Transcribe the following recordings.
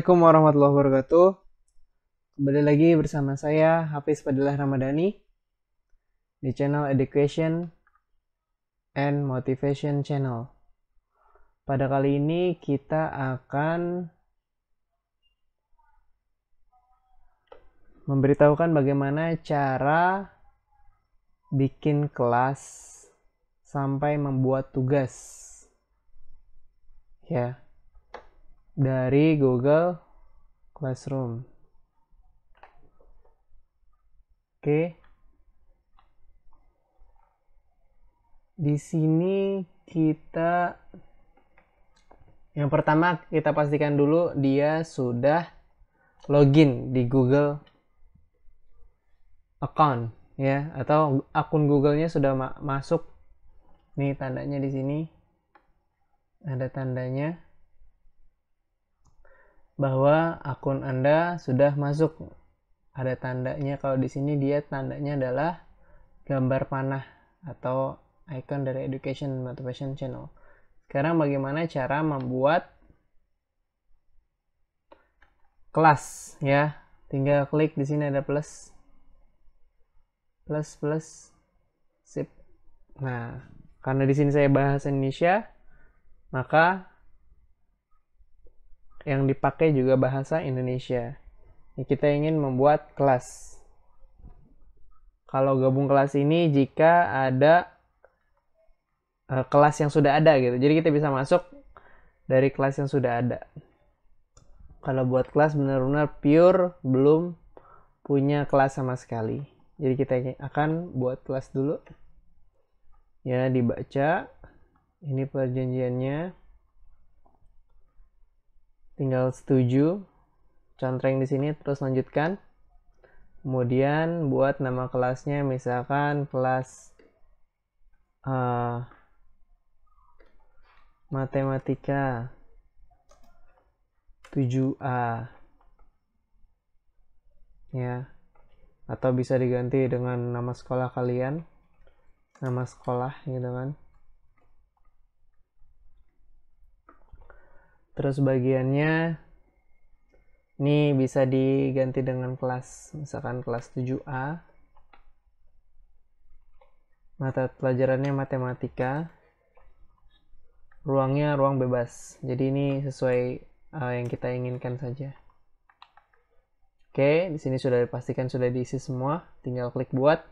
Assalamualaikum warahmatullahi wabarakatuh. Kembali lagi bersama saya Hafiz Fadilah Ramadhani di channel Education and Motivation Channel. Pada kali ini kita akan memberitahukan bagaimana cara bikin kelas sampai membuat tugas. Ya dari Google Classroom. Oke. Di sini kita yang pertama kita pastikan dulu dia sudah login di Google account ya atau akun Google-nya sudah ma masuk. Nih tandanya di sini. Ada tandanya bahwa akun Anda sudah masuk. Ada tandanya kalau di sini dia tandanya adalah gambar panah atau icon dari Education Motivation Channel. Sekarang bagaimana cara membuat kelas ya? Tinggal klik di sini ada plus. Plus plus sip. Nah, karena di sini saya bahasa Indonesia, maka yang dipakai juga bahasa Indonesia. Kita ingin membuat kelas. Kalau gabung kelas ini jika ada uh, kelas yang sudah ada gitu. Jadi kita bisa masuk dari kelas yang sudah ada. Kalau buat kelas benar-benar pure belum punya kelas sama sekali. Jadi kita akan buat kelas dulu. Ya, dibaca. Ini perjanjiannya tinggal setuju contreng di sini terus lanjutkan. Kemudian buat nama kelasnya misalkan kelas uh, matematika 7A ya atau bisa diganti dengan nama sekolah kalian nama sekolah gitu kan terus bagiannya ini bisa diganti dengan kelas misalkan kelas 7A mata pelajarannya matematika. Ruangnya ruang bebas. Jadi ini sesuai uh, yang kita inginkan saja. Oke di sini sudah dipastikan sudah diisi semua. Tinggal klik buat.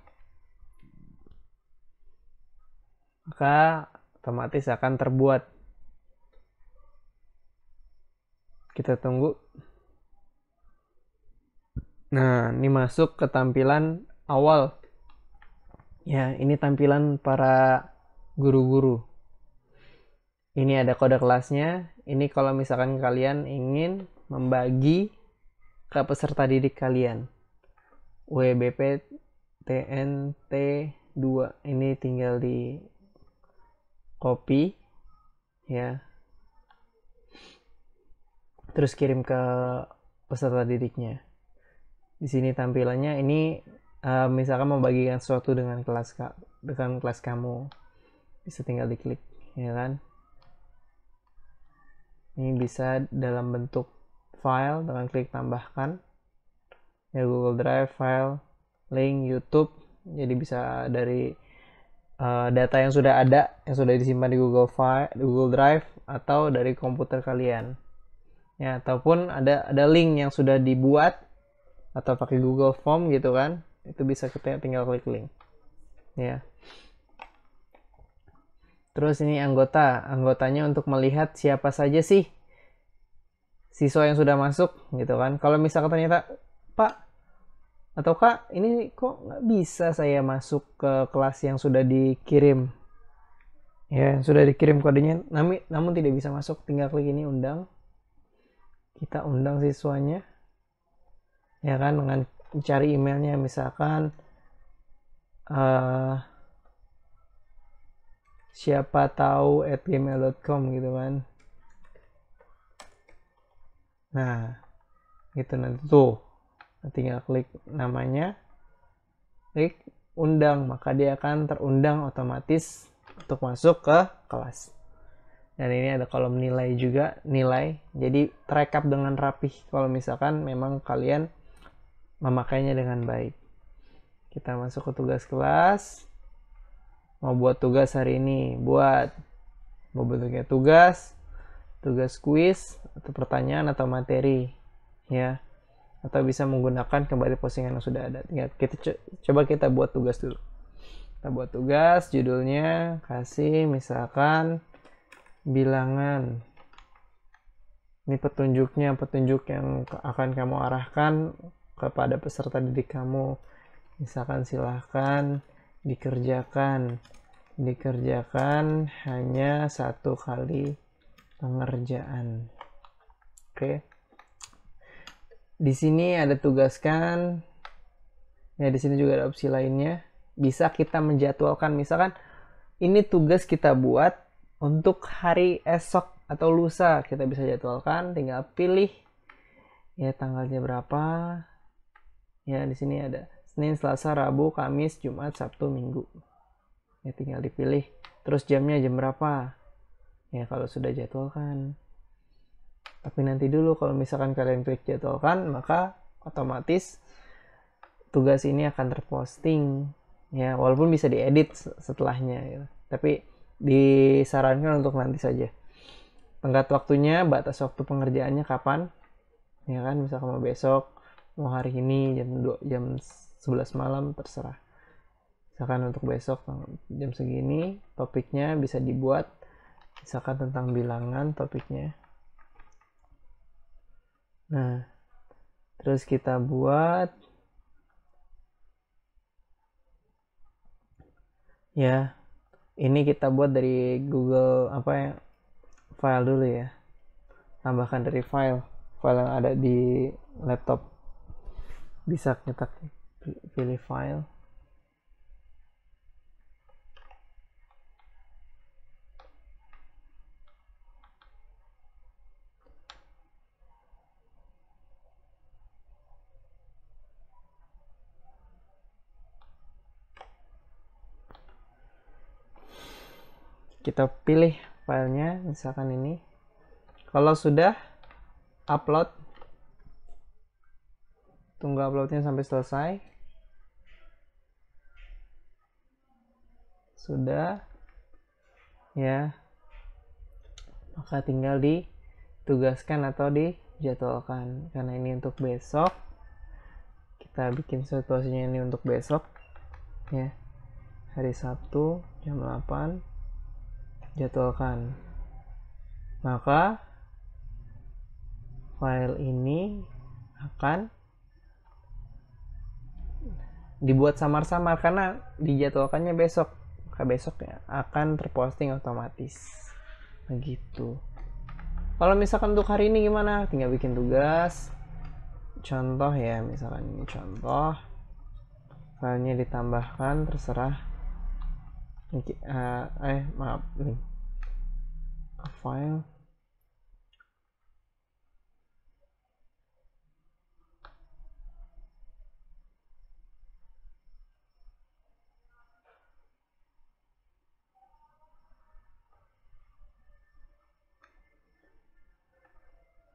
Maka otomatis akan terbuat kita tunggu. Nah ini masuk ke tampilan awal. Ya ini tampilan para guru-guru. Ini ada kode kelasnya. Ini kalau misalkan kalian ingin membagi ke peserta didik kalian. WBP TNT 2 ini tinggal di copy ya terus kirim ke peserta didiknya. Di sini tampilannya ini uh, misalkan membagikan sesuatu dengan kelas dengan kelas kamu bisa tinggal diklik ya kan. Ini bisa dalam bentuk file dengan klik tambahkan ya Google Drive file link YouTube jadi bisa dari uh, data yang sudah ada yang sudah disimpan di Google File Google Drive atau dari komputer kalian ya ataupun ada ada link yang sudah dibuat atau pakai Google Form gitu kan itu bisa kita tinggal klik link. Ya. Terus ini anggota anggotanya untuk melihat siapa saja sih siswa yang sudah masuk gitu kan. Kalau misalkan ternyata pak atau kak ini kok nggak bisa saya masuk ke kelas yang sudah dikirim? Ya sudah dikirim kodenya namun namun tidak bisa masuk tinggal klik ini undang kita undang siswanya ya kan dengan cari emailnya misalkan uh, siapa tahu at gmail.com gitu kan. Nah gitu nanti tuh. Tinggal klik namanya klik undang maka dia akan terundang otomatis untuk masuk ke kelas dan ini ada kolom nilai juga nilai. Jadi terekap dengan rapih. Kalau misalkan memang kalian memakainya dengan baik. Kita masuk ke tugas kelas. Mau buat tugas hari ini? Buat. Mau bentuknya tugas tugas kuis atau pertanyaan atau materi. Ya. Atau bisa menggunakan kembali postingan yang sudah ada. Tinggal kita co coba kita buat tugas dulu. Kita buat tugas judulnya kasih misalkan bilangan. Ini petunjuknya petunjuk yang akan kamu arahkan kepada peserta didik kamu. Misalkan silahkan dikerjakan. Dikerjakan hanya satu kali pengerjaan. Oke. Di sini ada tugaskan. Ya di sini juga ada opsi lainnya. Bisa kita menjadwalkan. Misalkan ini tugas kita buat untuk hari esok atau lusa kita bisa jadwalkan tinggal pilih ya tanggalnya berapa. Ya di sini ada Senin Selasa Rabu Kamis Jumat Sabtu Minggu. Ya tinggal dipilih. Terus jamnya jam berapa? Ya kalau sudah jadwalkan. Tapi nanti dulu kalau misalkan kalian klik jadwalkan maka otomatis tugas ini akan terposting. Ya walaupun bisa diedit setelahnya ya. tapi disarankan untuk nanti saja. Tenggat waktunya, batas waktu pengerjaannya kapan? Ya kan, misalkan mau besok, mau hari ini jam 2, jam 11 malam terserah. Misalkan untuk besok jam segini, topiknya bisa dibuat misalkan tentang bilangan topiknya. Nah, terus kita buat ya ini kita buat dari Google apa ya file dulu ya. Tambahkan dari file file yang ada di laptop. Bisa kita pilih file kita pilih filenya misalkan ini. Kalau sudah upload. Tunggu uploadnya sampai selesai. Sudah. Ya. Maka tinggal ditugaskan atau dijadwalkan. Karena ini untuk besok. Kita bikin situasinya ini untuk besok. Ya. Hari Sabtu jam 8 jadwalkan. Maka file ini akan dibuat samar-samar karena dijadwalkannya besok. Maka besok akan terposting otomatis. Begitu. Kalau misalkan untuk hari ini gimana? Tinggal bikin tugas. Contoh ya misalkan ini contoh. Filenya ditambahkan terserah. Uh, eh maaf nih a file?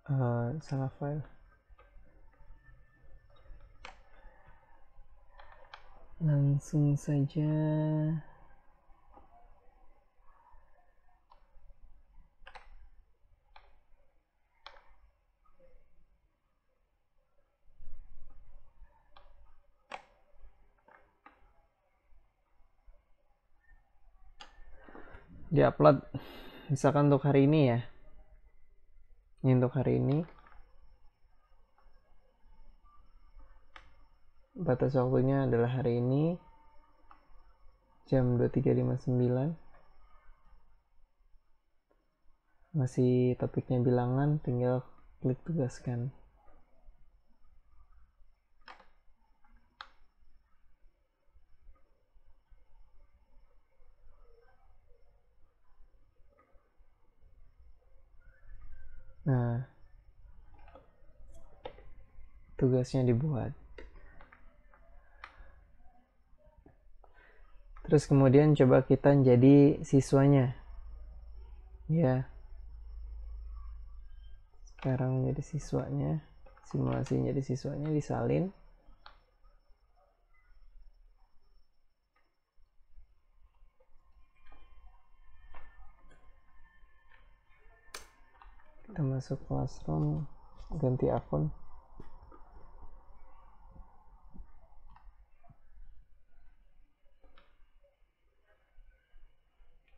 Uh, salah file. Langsung saja diupload misalkan untuk hari ini ya. Ini untuk hari ini. Batas waktunya adalah hari ini jam 23.59 masih topiknya bilangan tinggal klik tugaskan Nah, tugasnya dibuat. Terus kemudian coba kita jadi siswanya. Ya. sekarang menjadi siswanya simulasi jadi siswanya disalin kita masuk classroom ganti akun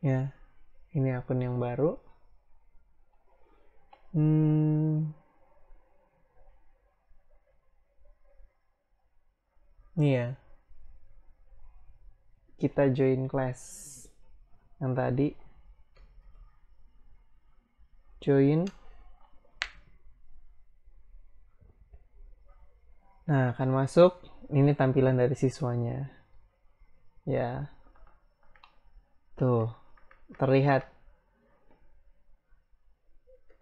ya ini akun yang baru. Hmm, ini ya. Kita join class yang tadi. Join. Nah akan masuk. Ini tampilan dari siswanya. Ya. Tuh terlihat.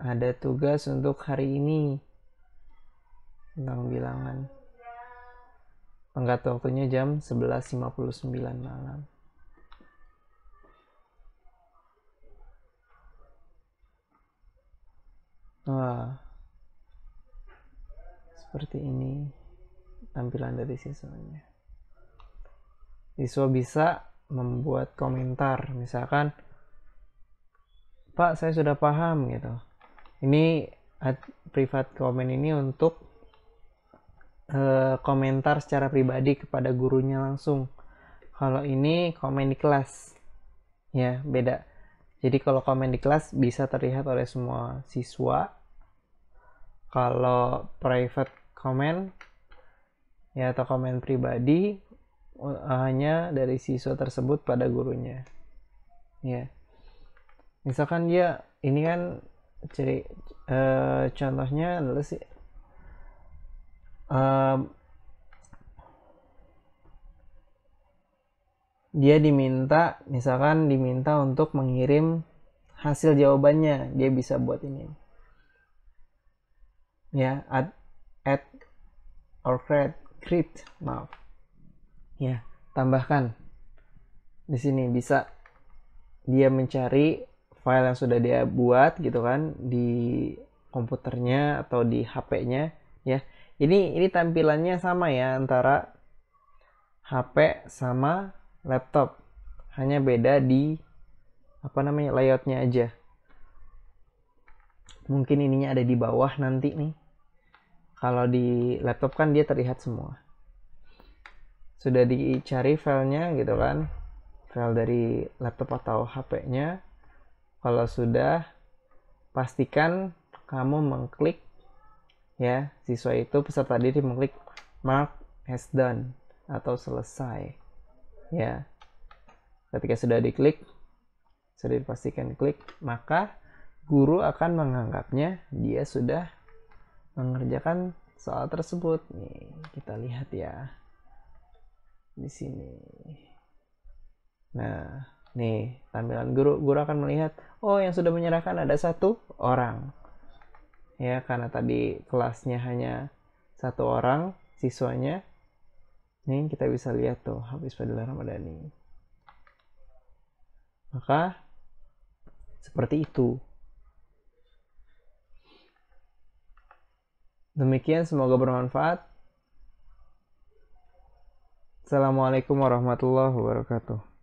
Ada tugas untuk hari ini. Tentang bilangan. Tenggat waktunya jam 11.59 malam. Wah. Seperti ini tampilan dari siswanya siswa bisa membuat komentar misalkan Pak saya sudah paham gitu. Ini privat comment ini untuk uh, komentar secara pribadi kepada gurunya langsung. Kalau ini komen di kelas. Ya beda. Jadi kalau komen di kelas bisa terlihat oleh semua siswa. Kalau private comment ya atau komen pribadi hanya dari siswa tersebut pada gurunya. Ya misalkan dia ini kan ciri uh, contohnya adalah sih uh, dia diminta misalkan diminta untuk mengirim hasil jawabannya dia bisa buat ini. Ya add add or create create maaf. Ya tambahkan. Di sini bisa dia mencari file yang sudah dia buat gitu kan di komputernya atau di HP-nya ya. Ini ini tampilannya sama ya antara HP sama laptop. Hanya beda di apa namanya layoutnya aja. Mungkin ininya ada di bawah nanti nih. Kalau di laptop kan dia terlihat semua. Sudah dicari filenya gitu kan. File dari laptop atau HP-nya kalau sudah, pastikan kamu mengklik ya siswa itu peserta diri mengklik mark as done atau selesai ya. Ketika sudah diklik sudah dipastikan klik maka guru akan menganggapnya dia sudah mengerjakan soal tersebut. Nih kita lihat ya di sini. Nah Nih, tampilan guru, guru akan melihat, oh yang sudah menyerahkan ada satu orang. Ya, karena tadi kelasnya hanya satu orang siswanya. Nih, kita bisa lihat tuh, habis Fadila Ramadhani. Maka, seperti itu. Demikian, semoga bermanfaat. Assalamualaikum warahmatullahi wabarakatuh.